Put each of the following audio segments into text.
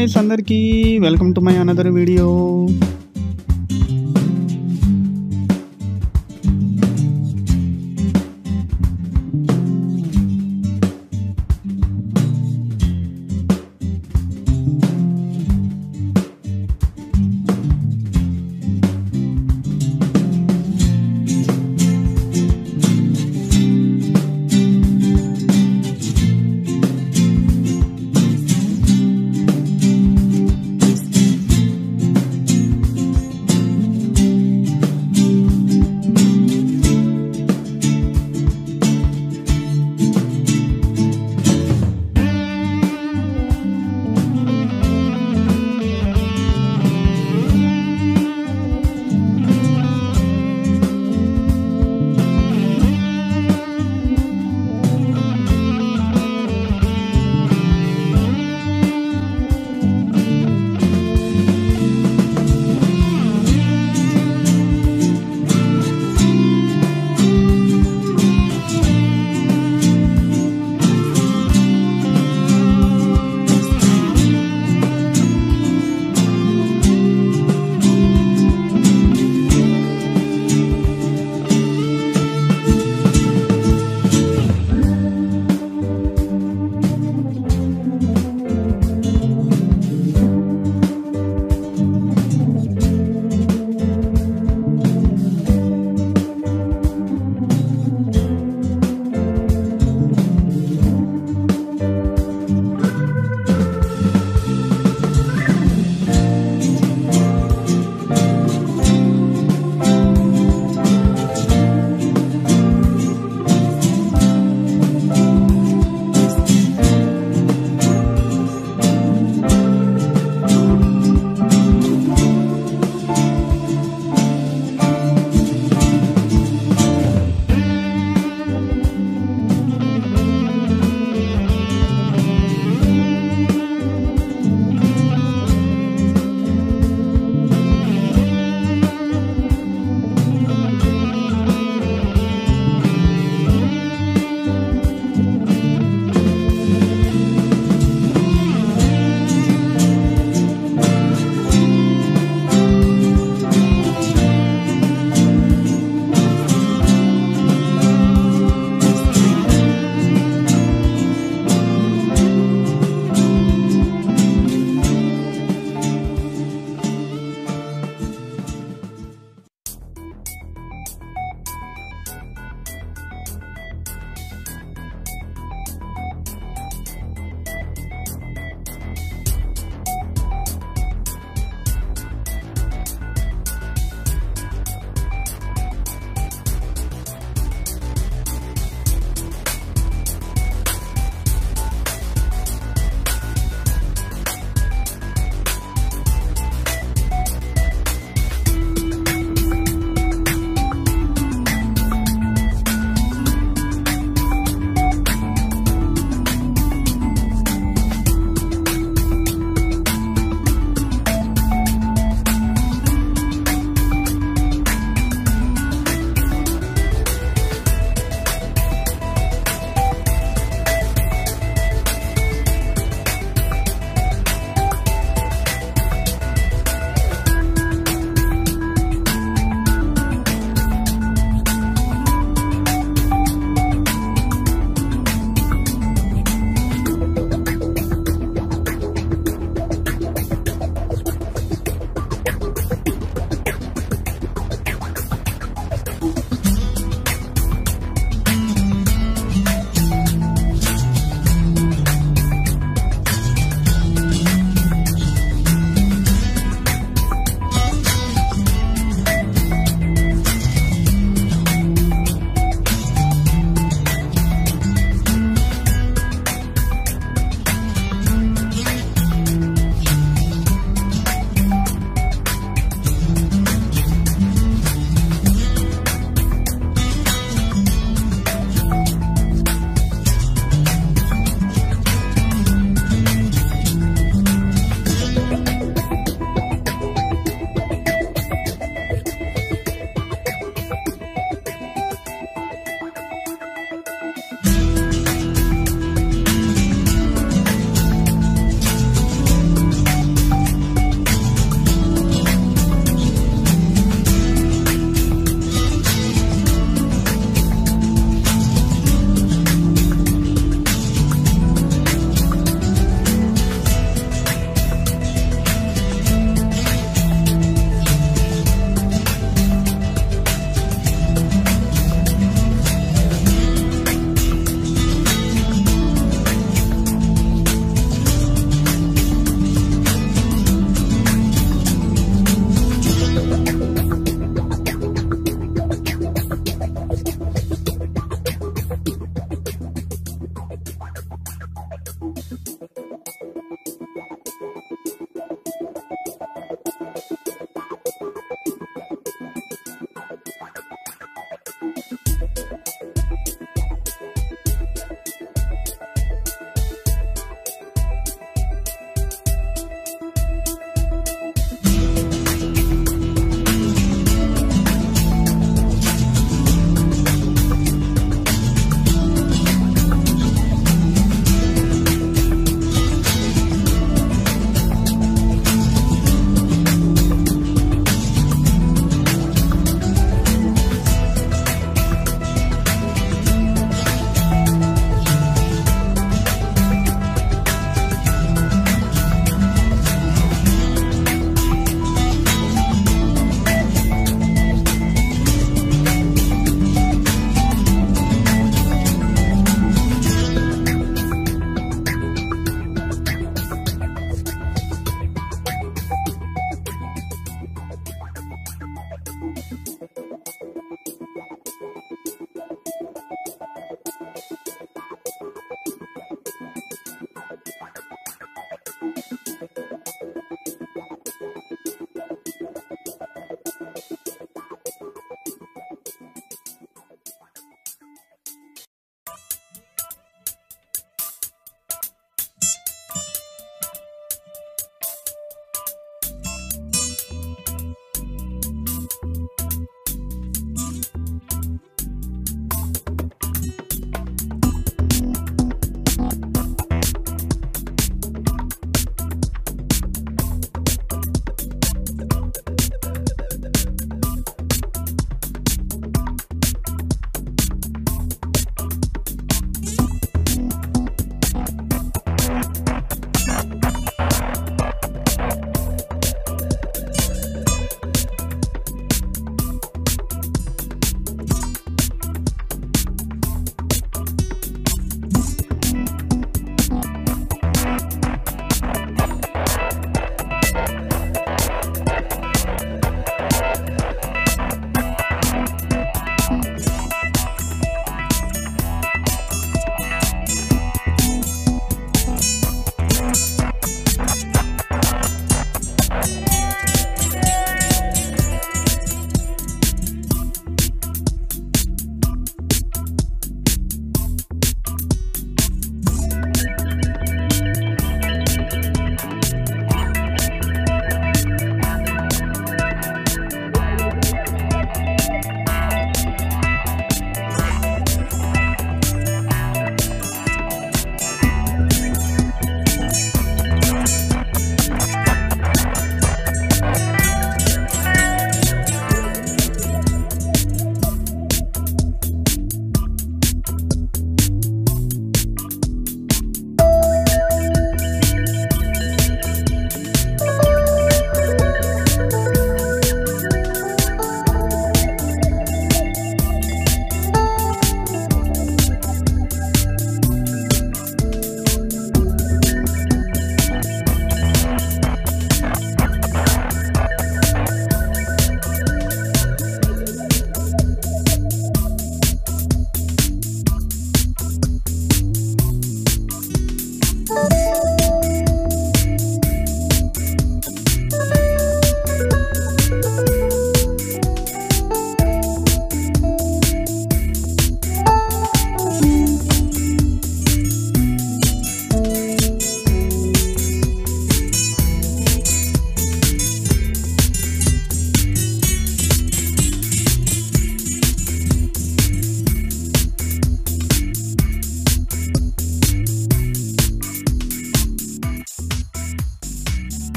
guys అందరికీ welcome to my another video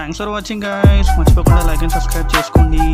thanks for watching guys మర్చిపోకుండా like and subscribe చేసుకోండి